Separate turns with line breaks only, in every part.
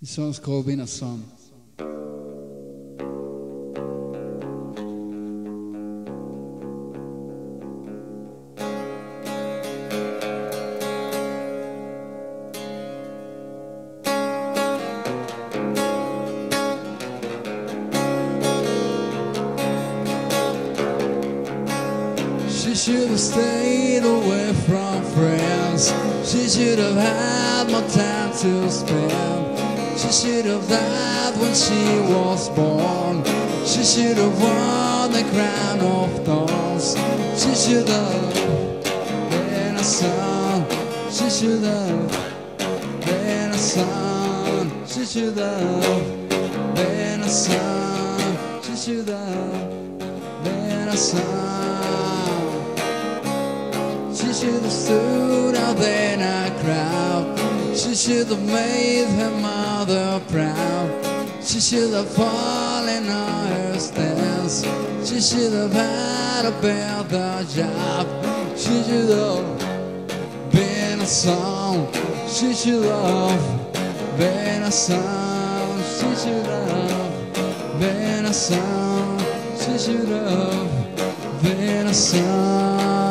This song's called Been a Son. She should have stayed away from friends. She should have had more time to spend. She should have died when she was born. She should have worn the crown of thorns. She should have been a son. She should have been a son. She should have been a son. She should have been a son. She should have stood out there in a crowd. She should have made her mother proud. She should have fallen on her stance. She should have had a better job. She should have been a song. She should have been a song. She should have been a song. She should have been a song.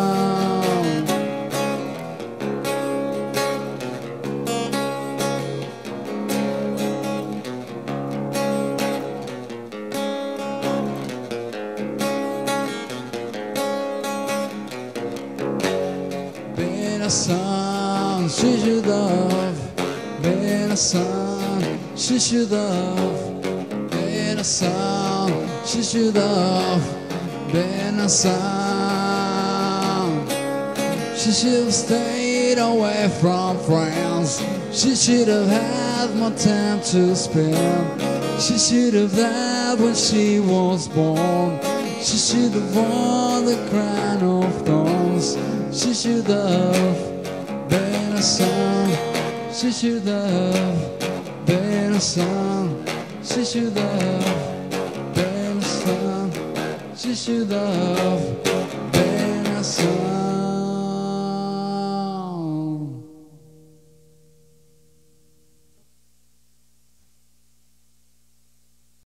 A son, she should have been a son, she should have been a son, she should have been a son. She should have stayed away from friends. She should have had more time to spend. She should have died when she was born. She should have worn the crown of thorns. she should have been a son. She should have been a son.